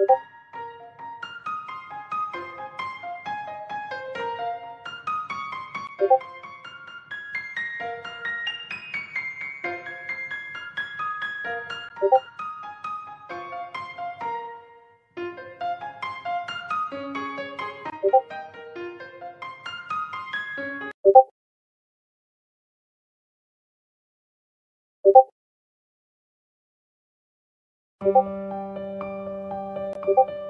you you